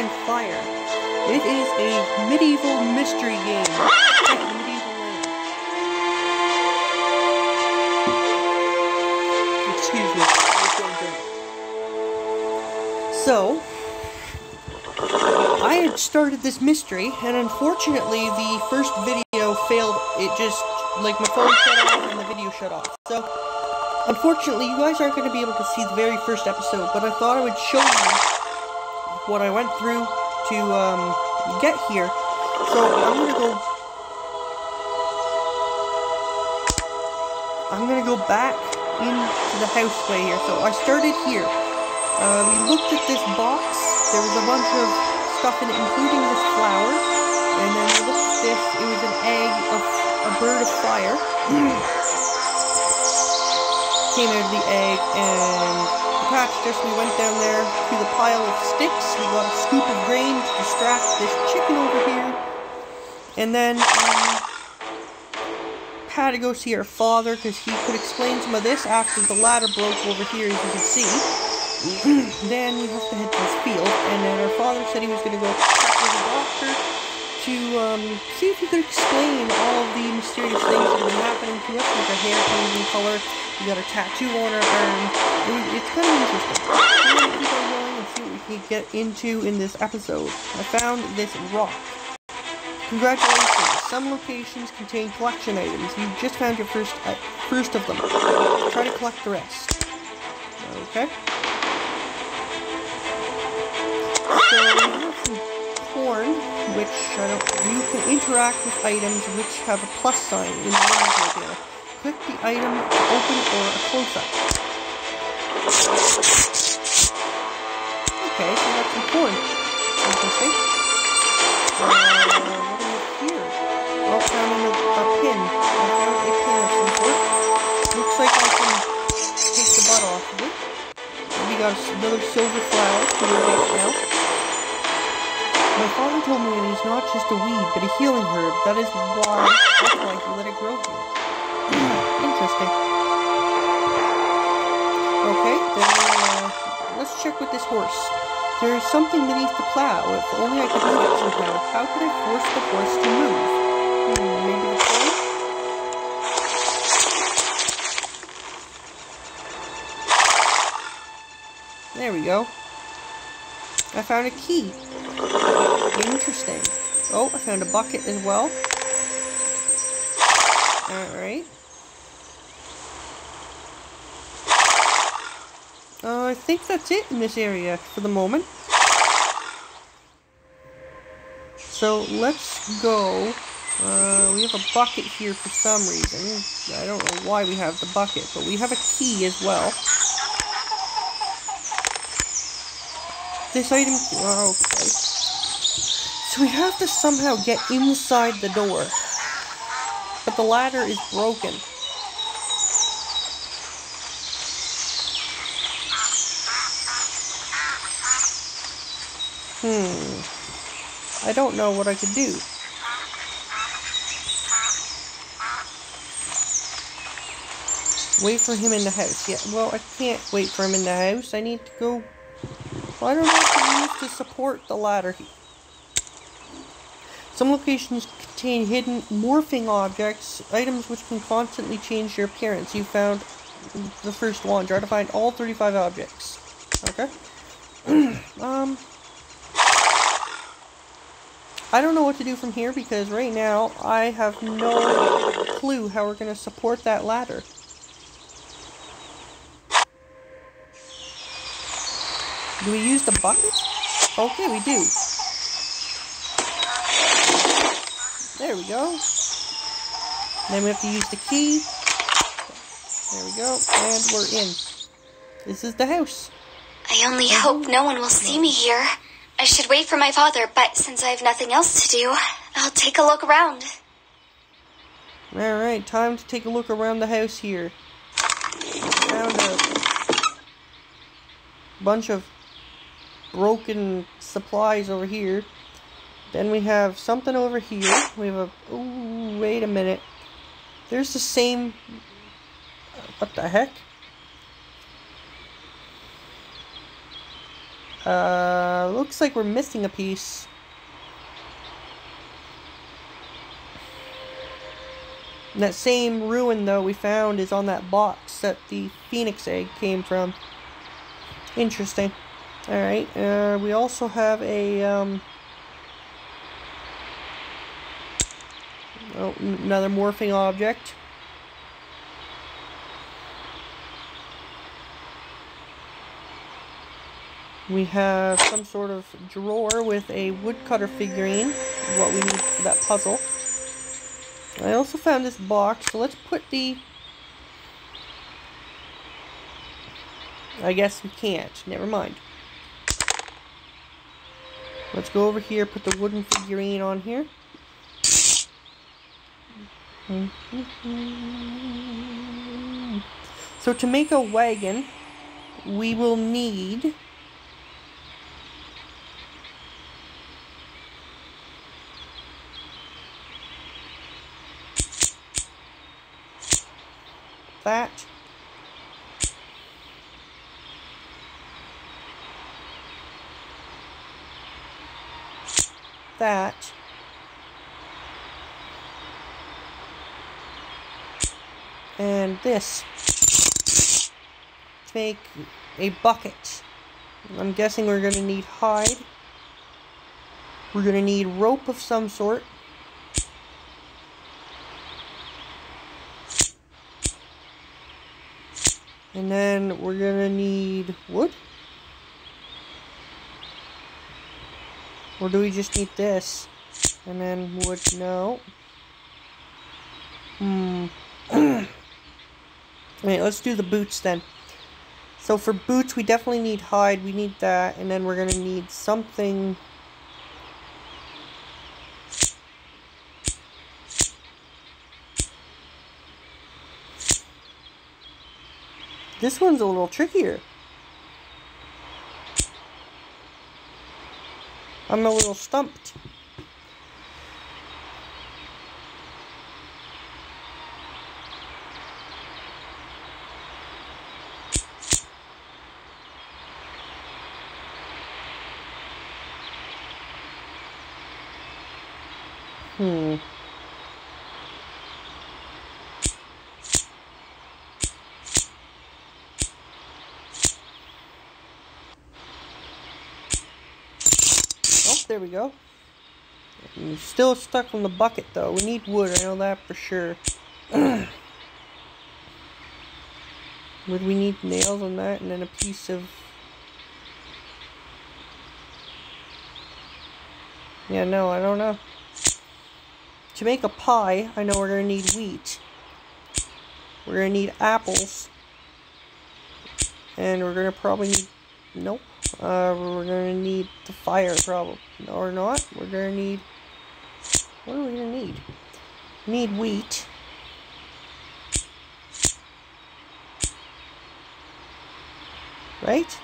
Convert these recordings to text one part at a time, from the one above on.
and Fire. It is a medieval mystery game. set medieval land. Excuse me. I was going drink. So, I had started this mystery, and unfortunately, the first video failed. It just, like, my phone shut off and the video shut off. So, unfortunately, you guys aren't going to be able to see the very first episode, but I thought I would show you what I went through to um, get here. So, I'm to go. I'm to go back into the houseway here. So, I started here. Uh, we looked at this box. There was a bunch of stuff in it, including this flower. And then we looked at this. It was an egg of a bird of fire. Came out of the egg and attached us. We went down there to the pile of sticks. We got a scoop of grain to distract this chicken over here. And then um, had to go see our father because he could explain some of this after the ladder broke over here, as you can see. then we have to head to this field, and then our father said he was going to go check with the doctor to um, see if he could explain all of the mysterious things that have been happening to us, like our hair changing color, we got a tattoo on her arm. It, it's kind of interesting. To keep on going and see what we can get into in this episode. I found this rock. Congratulations! Some locations contain collection items. You just found your first uh, first of them. Try to collect the rest. Okay. So we have some corn, which I don't. You can interact with items which have a plus sign in the inventory Click the item open or a close-up. Okay, so that's corn. Interesting. Uh, what do we have here? Well, found a, a pin. I found a pin of some sort. Looks like I can take the butt off of it. We got another silver flower to bait now. My father told me it is not just a weed, but a healing herb. That is why that's why he let it grow here. Interesting. Okay, then uh, let's check with this horse. There is something beneath the plow. If only I could move it somehow. How could I force the horse to move? Hmm, maybe the phone? There we go. I found a key. Interesting. Oh, I found a bucket as well. Alright. I think that's it in this area for the moment. So let's go. Uh, we have a bucket here for some reason. I don't know why we have the bucket, but we have a key as well. This item. Oh, okay. So we have to somehow get inside the door. But the ladder is broken. Hmm. I don't know what I could do. Wait for him in the house. Yeah, well, I can't wait for him in the house. I need to go... Well, I don't know what to use to support the ladder. Some locations contain hidden morphing objects, items which can constantly change their appearance. You found the first one. Try to find all 35 objects. Okay. um... I don't know what to do from here because right now I have no clue how we're going to support that ladder. Do we use the bucket? Okay, we do. There we go. Then we have to use the key. There we go. And we're in. This is the house. I only hope no one will see me here. I should wait for my father, but since I have nothing else to do, I'll take a look around. Alright, time to take a look around the house here. Found a bunch of broken supplies over here. Then we have something over here. We have a... Ooh, wait a minute. There's the same... What the heck? Uh, looks like we're missing a piece. And that same ruin, though, we found is on that box that the phoenix egg came from. Interesting. Alright, uh, we also have a, um... Oh, another morphing object. We have some sort of drawer with a woodcutter figurine, what we need for that puzzle. I also found this box, so let's put the... I guess we can't. Never mind. Let's go over here, put the wooden figurine on here. So to make a wagon, we will need that. That. And this. Make a bucket. I'm guessing we're going to need hide. We're going to need rope of some sort. And then we're gonna need wood. Or do we just need this? And then wood, no. Hmm. Alright, let's do the boots then. So for boots, we definitely need hide. We need that. And then we're gonna need something This one's a little trickier. I'm a little stumped. Hmm. There we go. still stuck on the bucket though. We need wood, I know that for sure. Would we need nails on that and then a piece of... Yeah, no, I don't know. To make a pie, I know we're going to need wheat. We're going to need apples. And we're going to probably need... Nope. Uh, we're gonna need the fire probably, or not. We're gonna need, what are we gonna need? Need wheat. Right?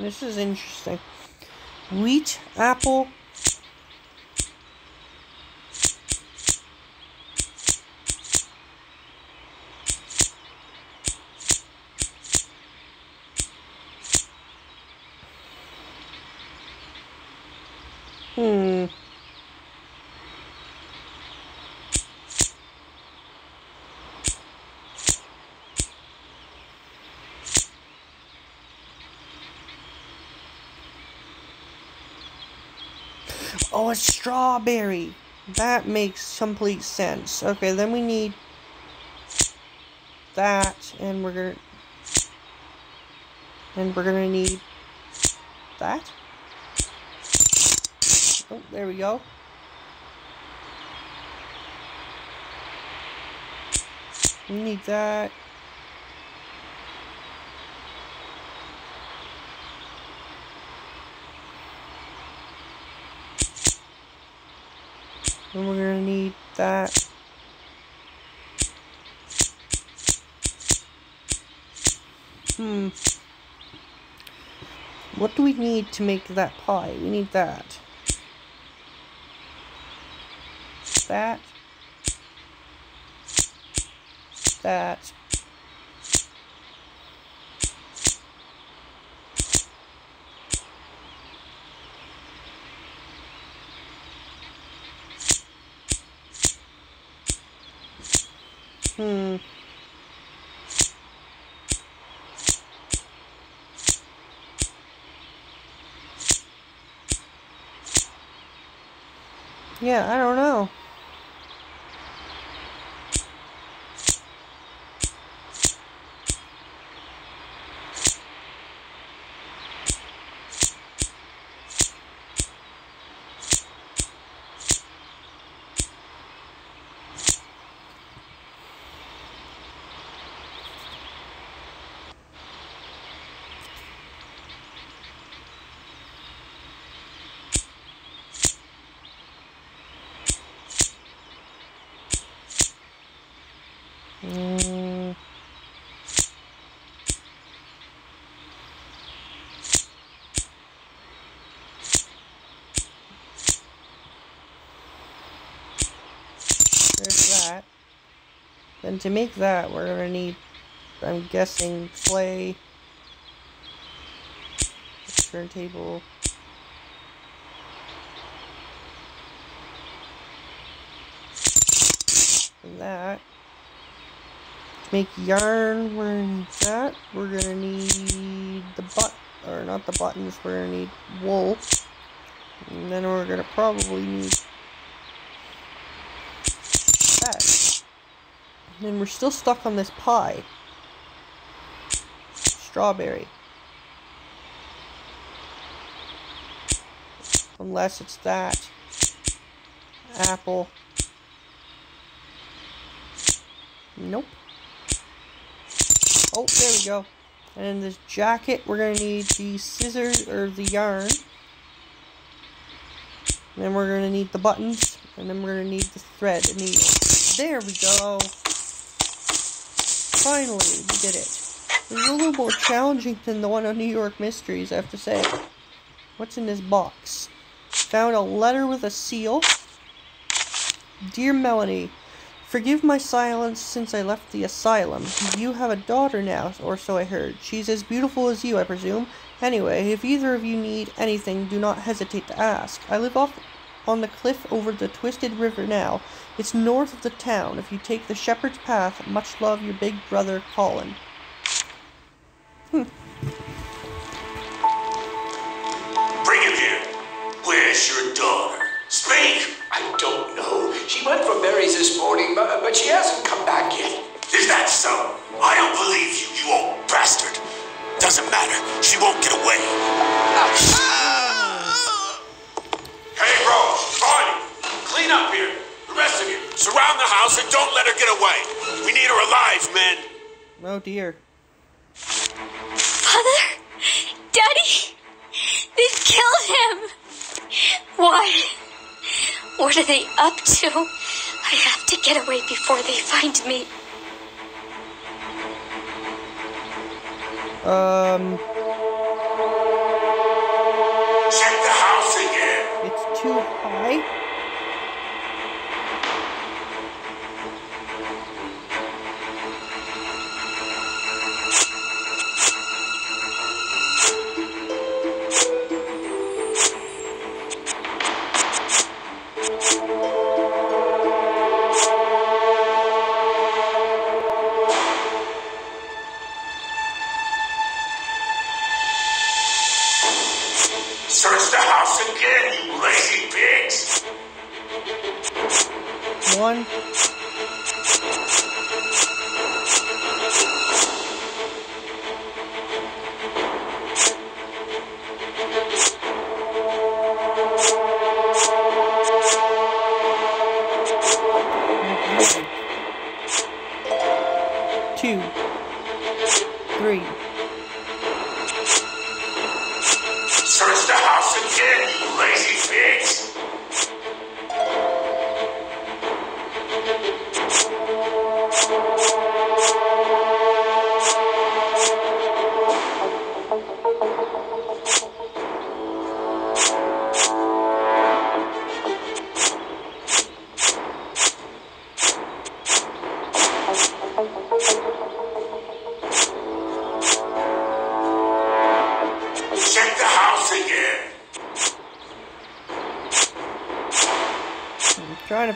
This is interesting. Wheat, apple. Hmm. Oh, a strawberry. That makes complete sense. Okay, then we need that, and we're gonna, and we're gonna need that. Oh, there we go. We need that. And we're gonna need that. Hmm. What do we need to make that pie? We need that. That. That. Hmm. Yeah, I don't know. Mm. There's that. Then to make that, we're gonna need, I'm guessing, clay, turntable. And that make yarn, we're gonna need that. We're gonna need the butt, or not the buttons, we're gonna need wool. And then we're gonna probably need that. And we're still stuck on this pie. Strawberry. Unless it's that. Apple. Nope. Oh, there we go. And in this jacket, we're going to need the scissors, or the yarn. And then we're going to need the buttons. And then we're going to need the thread and. There we go. Finally, we did it. It was a little more challenging than the one on New York Mysteries, I have to say. What's in this box? Found a letter with a seal. Dear Melanie, Forgive my silence since I left the asylum. You have a daughter now, or so I heard. She's as beautiful as you, I presume. Anyway, if either of you need anything, do not hesitate to ask. I live off on the cliff over the twisted river now. It's north of the town. If you take the shepherd's path, much love your big brother, Colin. Hmm. Bring him here. Where's your daughter? Speak! I don't know. She went for berries this morning, but, but she hasn't come back yet. Is that so? I don't believe you, you old bastard. Doesn't matter. She won't get away. Hey, clean up here. The rest of you, surround the house and don't let her get away. We need her alive, men. Oh, dear. Father? Daddy? They've killed him! Why? What are they up to? I have to get away before they find me. Um. Check the house again. It's too high.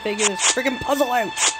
Figure this freaking puzzle out.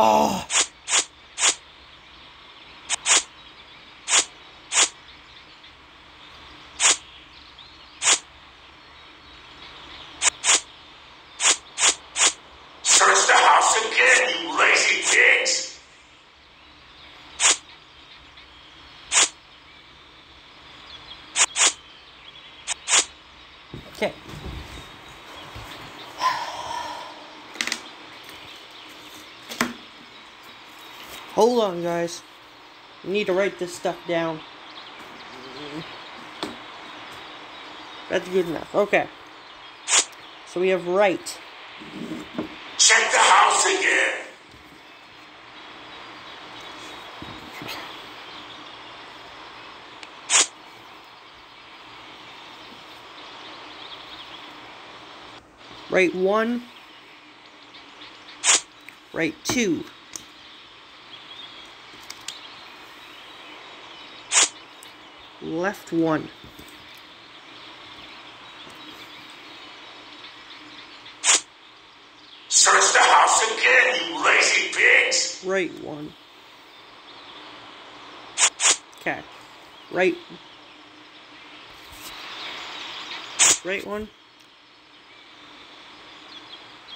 Oh. Search the house again, you lazy pigs. Okay. Hold on, guys. We need to write this stuff down. That's good enough. Okay. So we have right. Check the house again. Right one. Right two. Left one. Search the house again, you lazy pigs. Right one. Okay. Right. Right one.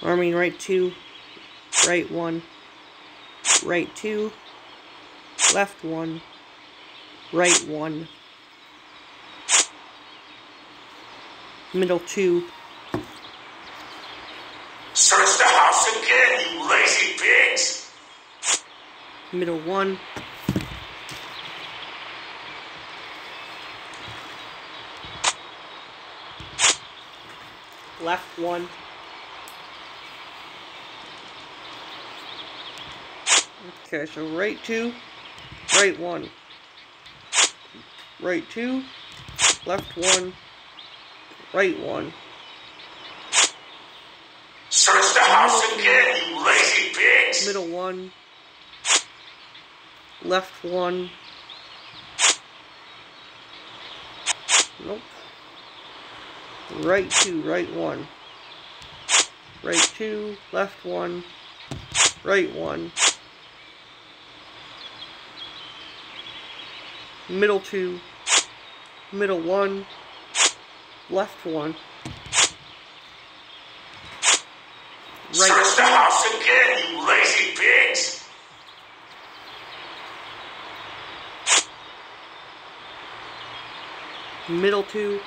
Or I mean right two. Right one. Right two. Left one. Right one. Middle two. Search the house again, you lazy pigs. Middle one. Left one. Okay, so right two, right one. Right two, left one, right one. Search the house again, you lazy pigs! Middle one. Left one. Nope. Right two, right one. Right two, left one. Right one. Middle two. Middle one. Left one. Search the Right house again, you lazy pigs! middle two.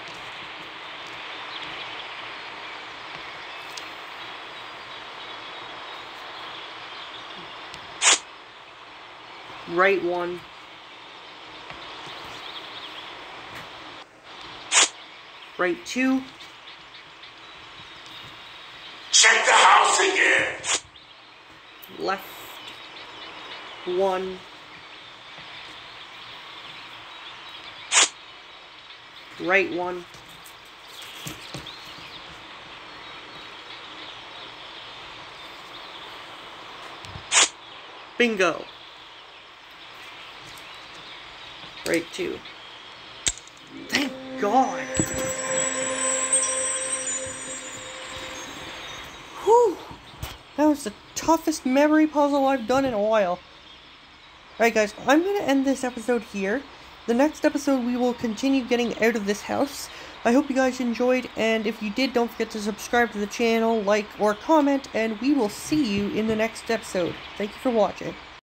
Right one. Right two. Check the house again! Left one. Right one. Bingo. Right two. Thank God. That was the toughest memory puzzle I've done in a while. Alright guys, I'm going to end this episode here. The next episode we will continue getting out of this house. I hope you guys enjoyed, and if you did, don't forget to subscribe to the channel, like, or comment, and we will see you in the next episode. Thank you for watching.